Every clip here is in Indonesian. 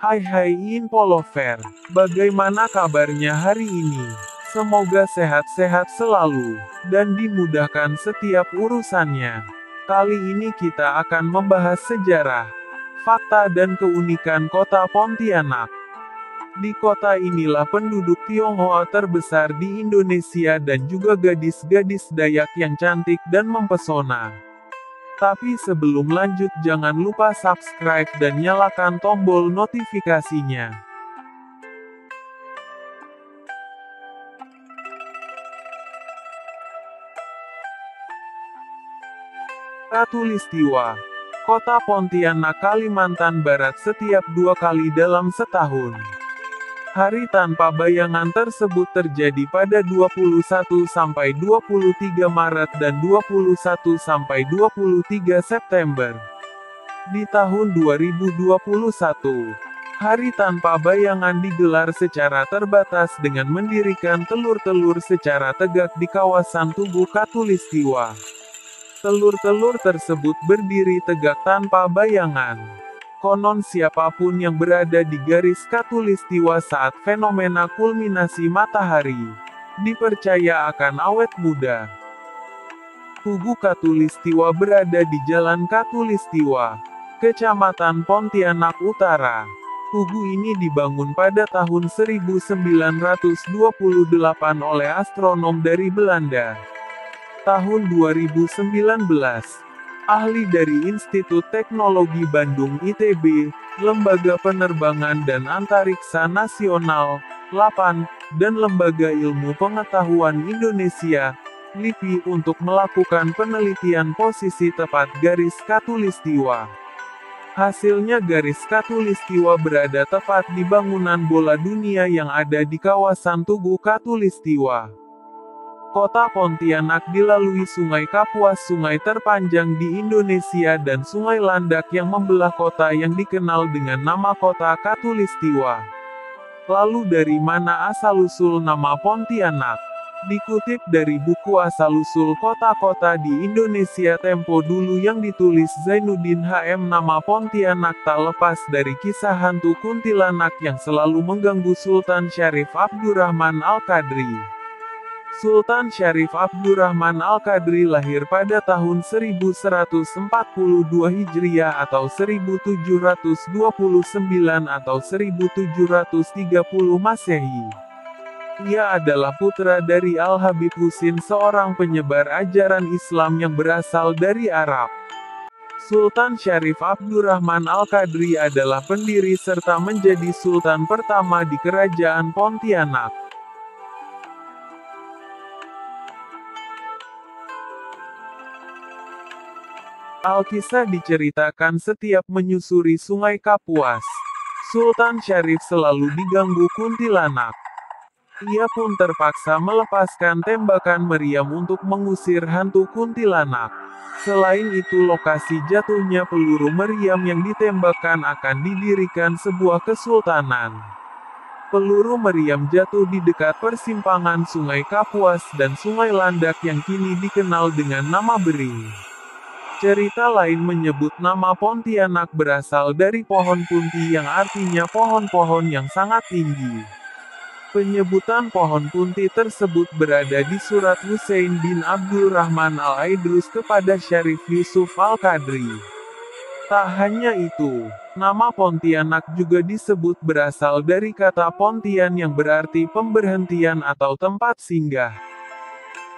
Hai hai Info Lover, bagaimana kabarnya hari ini? Semoga sehat-sehat selalu, dan dimudahkan setiap urusannya. Kali ini kita akan membahas sejarah, fakta dan keunikan kota Pontianak. Di kota inilah penduduk Tionghoa terbesar di Indonesia dan juga gadis-gadis Dayak yang cantik dan mempesona. Tapi sebelum lanjut jangan lupa subscribe dan nyalakan tombol notifikasinya. Katulistiwa Kota Pontianak, Kalimantan Barat setiap dua kali dalam setahun. Hari tanpa bayangan tersebut terjadi pada 21 sampai 23 Maret dan 21 sampai 23 September. Di tahun 2021, Hari Tanpa Bayangan digelar secara terbatas dengan mendirikan telur-telur secara tegak di kawasan tubuh Katulistiwa. Telur-telur tersebut berdiri tegak tanpa bayangan. Konon siapa pun yang berada di garis katulistiwa saat fenomena kulminasi matahari, dipercaya akan awet muda. Tugu Katulistiwa berada di Jalan Katulistiwa, Kecamatan Pontianak Utara. Tugu ini dibangun pada tahun 1928 oleh astronom dari Belanda. Tahun 2019, ahli dari Institut Teknologi Bandung ITB, Lembaga Penerbangan dan Antariksa Nasional, 8, dan Lembaga Ilmu Pengetahuan Indonesia, LIPI untuk melakukan penelitian posisi tepat garis katulistiwa. Hasilnya garis katulistiwa berada tepat di bangunan bola dunia yang ada di kawasan Tugu Katulistiwa. Kota Pontianak dilalui Sungai Kapuas sungai terpanjang di Indonesia dan Sungai Landak yang membelah kota yang dikenal dengan nama kota Katulistiwa. Lalu dari mana asal-usul nama Pontianak? Dikutip dari buku asal-usul kota-kota di Indonesia Tempo dulu yang ditulis Zainuddin HM nama Pontianak tak lepas dari kisah hantu kuntilanak yang selalu mengganggu Sultan Syarif Abdurrahman Al-Qadri. Sultan Syarif Abdurrahman Al-Qadri lahir pada tahun 1142 Hijriah atau 1729 atau 1730 Masehi. Ia adalah putra dari Al-Habib Husin seorang penyebar ajaran Islam yang berasal dari Arab. Sultan Syarif Abdurrahman Al-Qadri adalah pendiri serta menjadi sultan pertama di Kerajaan Pontianak. Alkisah diceritakan setiap menyusuri sungai Kapuas. Sultan Syarif selalu diganggu kuntilanak. Ia pun terpaksa melepaskan tembakan meriam untuk mengusir hantu kuntilanak. Selain itu lokasi jatuhnya peluru meriam yang ditembakkan akan didirikan sebuah kesultanan. Peluru meriam jatuh di dekat persimpangan Sungai Kapuas dan Sungai Landak yang kini dikenal dengan nama Bering. Cerita lain menyebut nama Pontianak berasal dari pohon punti yang artinya pohon-pohon yang sangat tinggi. Penyebutan pohon punti tersebut berada di surat Hussein bin Abdul Rahman al-Aidrus kepada Syarif Yusuf al-Qadri. Tak hanya itu, nama Pontianak juga disebut berasal dari kata Pontian yang berarti pemberhentian atau tempat singgah.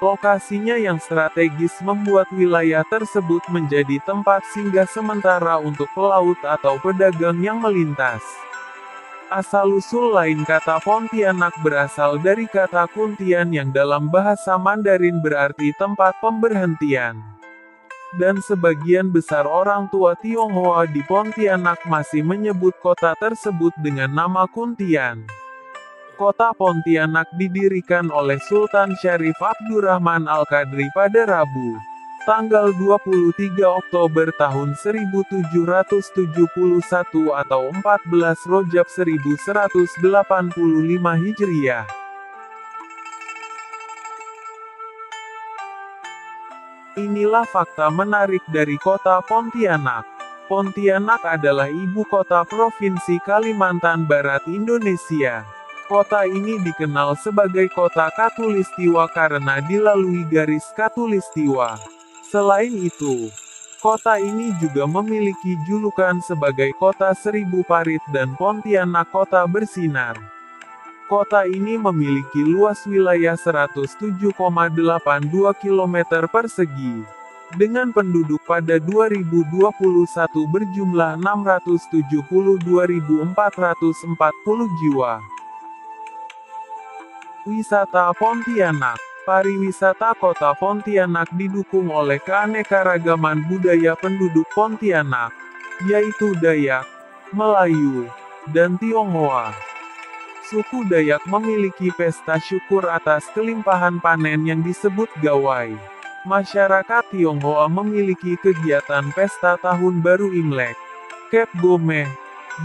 Lokasinya yang strategis membuat wilayah tersebut menjadi tempat singgah sementara untuk pelaut atau pedagang yang melintas. Asal-usul lain kata Pontianak berasal dari kata Kuntian yang dalam bahasa Mandarin berarti tempat pemberhentian. Dan sebagian besar orang tua Tionghoa di Pontianak masih menyebut kota tersebut dengan nama Kuntian. Kota Pontianak didirikan oleh Sultan Syarif Abdurrahman Al-Qadri pada Rabu, tanggal 23 Oktober tahun 1771 atau 14 Rojab 1185 Hijriah. Inilah fakta menarik dari kota Pontianak. Pontianak adalah ibu kota Provinsi Kalimantan Barat Indonesia. Kota ini dikenal sebagai kota Katulistiwa karena dilalui garis Katulistiwa. Selain itu, kota ini juga memiliki julukan sebagai kota seribu parit dan Pontianak kota bersinar. Kota ini memiliki luas wilayah 107,82 km persegi. Dengan penduduk pada 2021 berjumlah 672.440 jiwa. Wisata Pontianak Pariwisata Kota Pontianak didukung oleh keanekaragaman budaya penduduk Pontianak, yaitu Dayak, Melayu, dan Tionghoa. Suku Dayak memiliki pesta syukur atas kelimpahan panen yang disebut gawai. Masyarakat Tionghoa memiliki kegiatan pesta tahun baru Imlek, Kep Gomeh,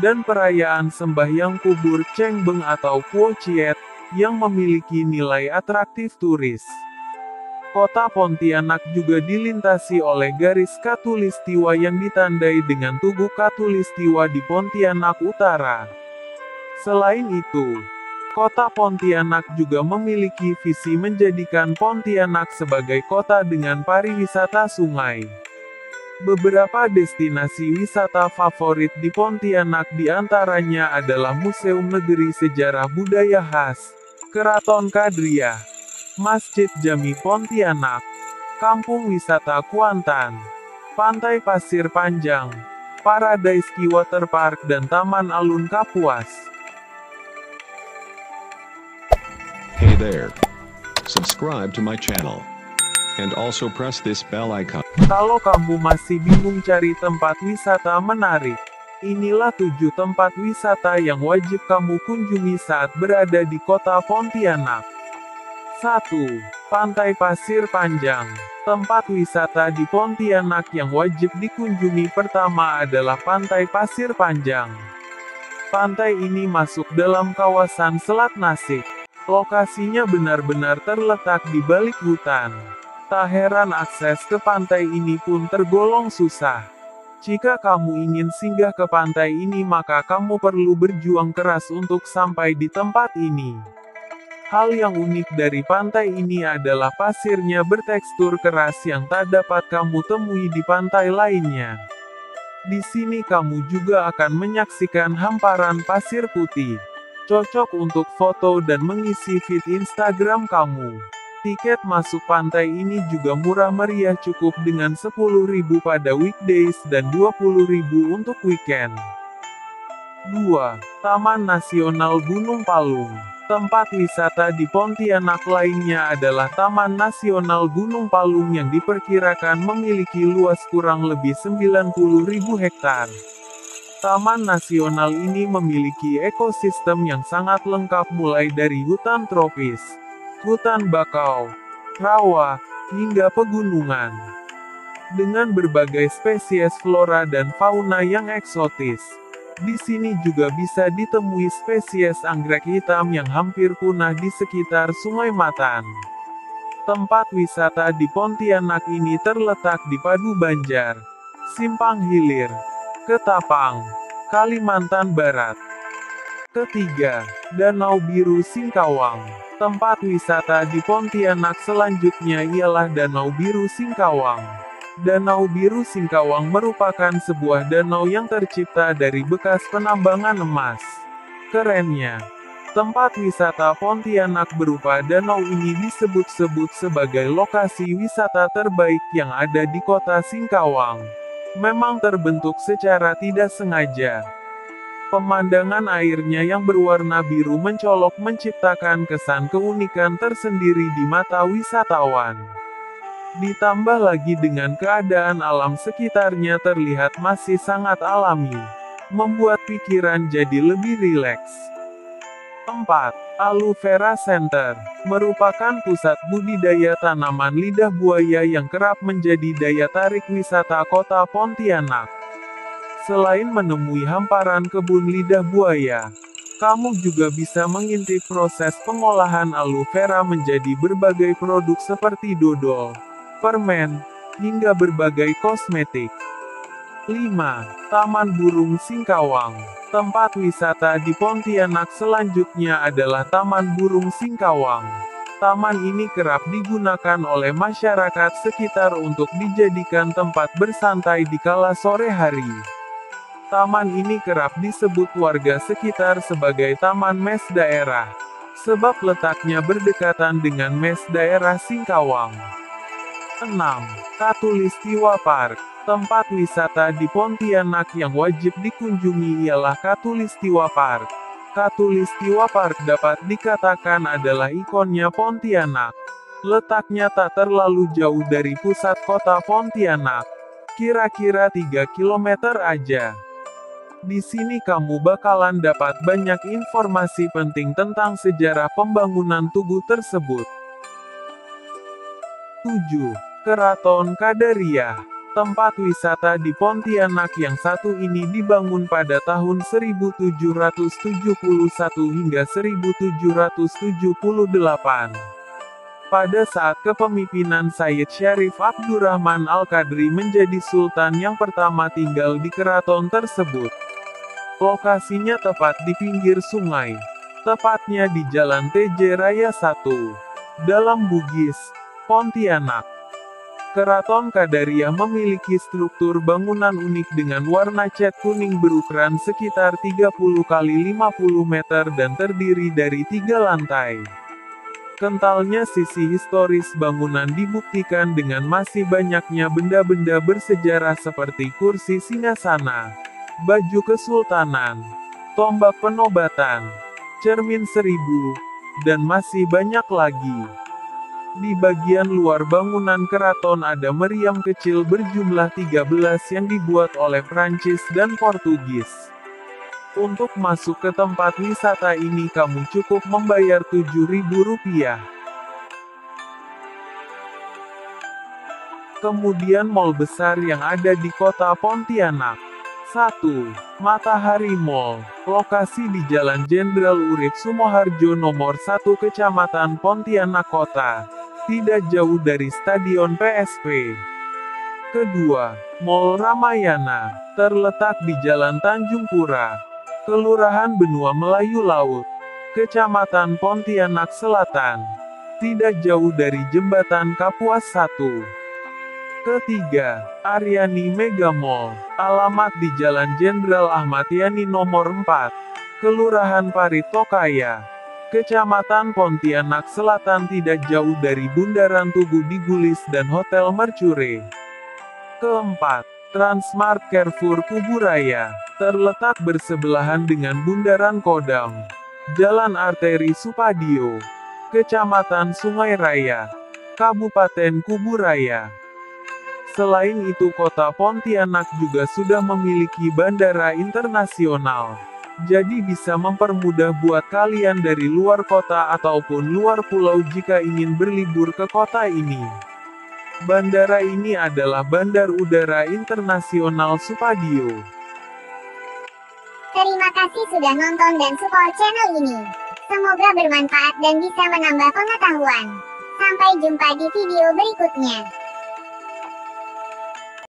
dan perayaan sembahyang kubur Cheng Beng atau Puo Chiet, yang memiliki nilai atraktif turis. Kota Pontianak juga dilintasi oleh garis Katulistiwa yang ditandai dengan Tugu Katulistiwa di Pontianak Utara. Selain itu, Kota Pontianak juga memiliki visi menjadikan Pontianak sebagai kota dengan pariwisata sungai. Beberapa destinasi wisata favorit di Pontianak di antaranya adalah Museum Negeri Sejarah Budaya Khas, Keraton Kadriah, Masjid Jami Pontianak, Kampung Wisata Kuantan, Pantai Pasir Panjang, Paradise Ski Water Park dan Taman Alun Kapuas. Hey there. Subscribe to my channel. And also press this bell icon. Kalau kamu masih bingung cari tempat wisata menarik, inilah 7 tempat wisata yang wajib kamu kunjungi saat berada di kota Pontianak. 1. Pantai Pasir Panjang Tempat wisata di Pontianak yang wajib dikunjungi pertama adalah Pantai Pasir Panjang. Pantai ini masuk dalam kawasan Selat Nasik. Lokasinya benar-benar terletak di balik hutan. Tak heran akses ke pantai ini pun tergolong susah. Jika kamu ingin singgah ke pantai ini maka kamu perlu berjuang keras untuk sampai di tempat ini. Hal yang unik dari pantai ini adalah pasirnya bertekstur keras yang tak dapat kamu temui di pantai lainnya. Di sini kamu juga akan menyaksikan hamparan pasir putih. Cocok untuk foto dan mengisi feed Instagram kamu. Tiket masuk pantai ini juga murah meriah cukup dengan 10.000 pada weekdays dan 20.000 untuk weekend. 2. Taman Nasional Gunung Palung Tempat wisata di Pontianak lainnya adalah Taman Nasional Gunung Palung yang diperkirakan memiliki luas kurang lebih 90.000 hektar. Taman nasional ini memiliki ekosistem yang sangat lengkap mulai dari hutan tropis, hutan bakau, rawa, hingga pegunungan. Dengan berbagai spesies flora dan fauna yang eksotis. Di sini juga bisa ditemui spesies anggrek hitam yang hampir punah di sekitar Sungai Matan. Tempat wisata di Pontianak ini terletak di Padu Banjar, Simpang Hilir, Ketapang, Kalimantan Barat. Ketiga, Danau Biru Singkawang. Tempat wisata di Pontianak selanjutnya ialah Danau Biru Singkawang. Danau Biru Singkawang merupakan sebuah danau yang tercipta dari bekas penambangan emas. Kerennya, tempat wisata Pontianak berupa danau ini disebut-sebut sebagai lokasi wisata terbaik yang ada di kota Singkawang memang terbentuk secara tidak sengaja. Pemandangan airnya yang berwarna biru mencolok menciptakan kesan keunikan tersendiri di mata wisatawan. Ditambah lagi dengan keadaan alam sekitarnya terlihat masih sangat alami, membuat pikiran jadi lebih rileks. 4. Aloe Vera Center merupakan pusat budidaya tanaman lidah buaya yang kerap menjadi daya tarik wisata kota Pontianak. Selain menemui hamparan kebun lidah buaya, kamu juga bisa mengintip proses pengolahan aloe vera menjadi berbagai produk seperti dodol, permen, hingga berbagai kosmetik. 5. Taman Burung Singkawang Tempat wisata di Pontianak selanjutnya adalah Taman Burung Singkawang. Taman ini kerap digunakan oleh masyarakat sekitar untuk dijadikan tempat bersantai di kala sore hari. Taman ini kerap disebut warga sekitar sebagai Taman Mes Daerah, sebab letaknya berdekatan dengan Mes Daerah Singkawang. 6. Katulistiwa Park Tempat wisata di Pontianak yang wajib dikunjungi ialah Katulistiwa Park. Katulistiwa Park dapat dikatakan adalah ikonnya Pontianak. Letaknya tak terlalu jauh dari pusat kota Pontianak. Kira-kira 3 km aja. Di sini kamu bakalan dapat banyak informasi penting tentang sejarah pembangunan tugu tersebut. 7. Keraton Kadariah Tempat wisata di Pontianak yang satu ini dibangun pada tahun 1771 hingga 1778. Pada saat kepemimpinan Sayyid Syarif Abdurrahman Al-Qadri menjadi sultan yang pertama tinggal di keraton tersebut. Lokasinya tepat di pinggir sungai, tepatnya di Jalan TJ Raya 1, dalam Bugis, Pontianak. Keraton Kadaria memiliki struktur bangunan unik dengan warna cat kuning berukuran sekitar 30 x 50 meter dan terdiri dari tiga lantai. Kentalnya sisi historis bangunan dibuktikan dengan masih banyaknya benda-benda bersejarah seperti kursi singasana, baju kesultanan, tombak penobatan, cermin seribu, dan masih banyak lagi. Di bagian luar bangunan keraton ada meriam kecil berjumlah 13 yang dibuat oleh Prancis dan Portugis. Untuk masuk ke tempat wisata ini kamu cukup membayar Rp7.000. Kemudian mall besar yang ada di kota Pontianak. 1. Matahari Mall. Lokasi di Jalan Jenderal Urip Sumoharjo nomor 1 Kecamatan Pontianak Kota tidak jauh dari Stadion PSP. Kedua, Mall Ramayana, terletak di Jalan Tanjung Pura, Kelurahan Benua Melayu Laut, Kecamatan Pontianak Selatan, tidak jauh dari Jembatan Kapuas 1. Ketiga, Aryani Mega Mall, alamat di Jalan Jenderal Ahmad Yani nomor 4, Kelurahan Paritokaya, Kecamatan Pontianak Selatan tidak jauh dari Bundaran Tugu di Gulis dan Hotel Mercure. Keempat, Transmart Carrefour Kuburaya, terletak bersebelahan dengan Bundaran Kodam. Jalan Arteri Supadio, Kecamatan Sungai Raya, Kabupaten Kuburaya. Selain itu kota Pontianak juga sudah memiliki bandara internasional. Jadi bisa mempermudah buat kalian dari luar kota ataupun luar pulau jika ingin berlibur ke kota ini. Bandara ini adalah Bandar Udara Internasional Supadio. Terima kasih sudah nonton dan support channel ini. Semoga bermanfaat dan bisa menambah pengetahuan. Sampai jumpa di video berikutnya.